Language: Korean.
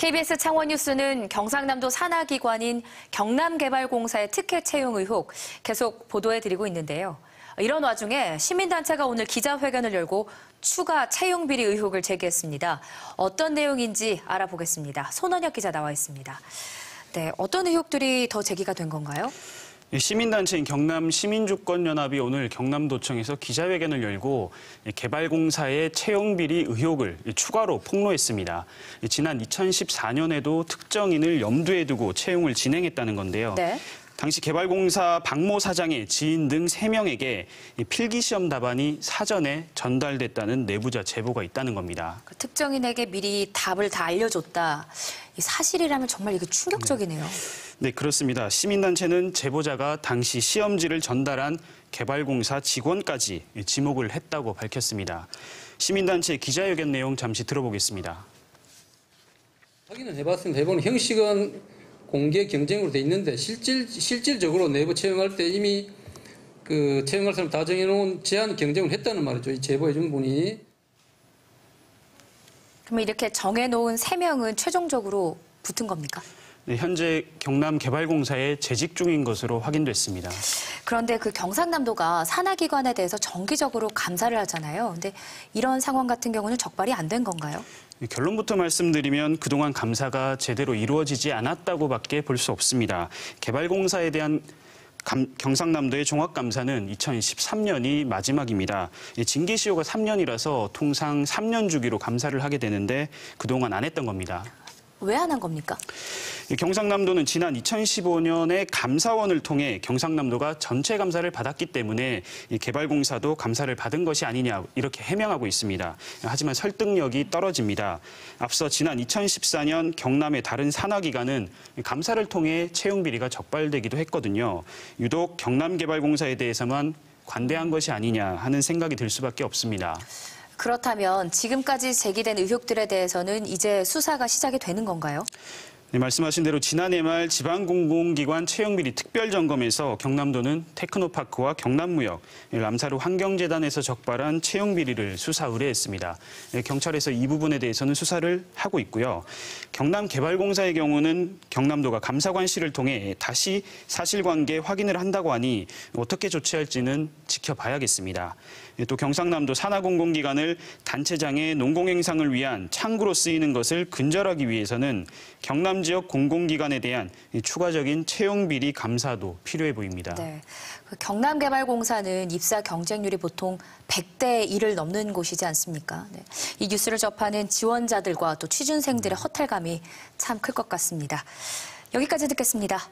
KBS 창원 뉴스는 경상남도 산하기관인 경남개발공사의 특혜 채용 의혹 계속 보도해드리고 있는데요. 이런 와중에 시민단체가 오늘 기자회견을 열고 추가 채용 비리 의혹을 제기했습니다. 어떤 내용인지 알아보겠습니다. 손원혁 기자 나와 있습니다. 네, 어떤 의혹들이 더 제기가 된 건가요? 시민단체인 경남 시민주권연합이 오늘 경남도청에서 기자회견을 열고 개발공사의 채용비리 의혹을 추가로 폭로했습니다. 지난 2014년에도 특정인을 염두에 두고 채용을 진행했다는 건데요. 네. 당시 개발공사 박모 사장의 지인 등 3명에게 필기시험 답안이 사전에 전달됐다는 내부자 제보가 있다는 겁니다. 그 특정인에게 미리 답을 다 알려줬다. 이 사실이라면 정말 이게 충격적이네요. 네, 그렇습니다. 시민단체는 제보자가 당시 시험지를 전달한 개발공사 직원까지 지목을 했다고 밝혔습니다. 시민단체 기자회견 내용 잠시 들어보겠습니다. 확인은 해봤습니다. 해보는 형식은 공개 경쟁으로 돼 있는데 실질 실질적으로 내부 채용할 때 이미 그 채용할 사람 다 정해놓은 제한 경쟁을 했다는 말이죠. 이 제보해 준 분이 그러면 이렇게 정해놓은 세 명은 최종적으로 붙은 겁니까? 네, 현재 경남개발공사에 재직 중인 것으로 확인됐습니다. 그런데 그 경상남도가 산하기관에 대해서 정기적으로 감사를 하잖아요. 근데 이런 상황 같은 경우는 적발이 안 된 건가요? 결론부터 말씀드리면 그동안 감사가 제대로 이루어지지 않았다고밖에 볼 수 없습니다. 개발공사에 대한 감- 경상남도의 종합감사는 2013년이 마지막입니다. 이 징계시효가 3년이라서 통상 3년 주기로 감사를 하게 되는데 그동안 안 했던 겁니다. 왜 안 한 겁니까? 이 경상남도는 지난 2015년에 감사원을 통해 경상남도가 전체 감사를 받았기 때문에 이 개발공사도 감사를 받은 것이 아니냐 이렇게 해명하고 있습니다. 하지만 설득력이 떨어집니다. 앞서 지난 2014년 경남의 다른 산하기관은 감사를 통해 채용 비리가 적발되기도 했거든요. 유독 경남개발공사에 대해서만 관대한 것이 아니냐 하는 생각이 들 수밖에 없습니다. 그렇다면 지금까지 제기된 의혹들에 대해서는 이제 수사가 시작이 되는 건가요? 네, 말씀하신 대로 지난해 말 지방공공기관 채용비리 특별점검에서 경남도는 테크노파크와 경남무역, 람사루 환경재단에서 적발한 채용비리를 수사 의뢰했습니다. 네, 경찰에서 이 부분에 대해서는 수사를 하고 있고요. 경남개발공사의 경우는 경남도가 감사관실을 통해 다시 사실관계 확인을 한다고 하니 어떻게 조치할지는 지켜봐야겠습니다. 네, 또 경상남도 산하공공기관을 단체장의 농공행상을 위한 창구로 쓰이는 것을 근절하기 위해서는 경남 지역 공공기관에 대한 이 추가적인 채용 비리 감사도 필요해 보입니다. 네. 그 경남개발공사는 입사 경쟁률이 보통 100대 1을 넘는 곳이지 않습니까? 네. 이 뉴스를 접하는 지원자들과 또 취준생들의 허탈감이 참 클 것 같습니다. 여기까지 듣겠습니다.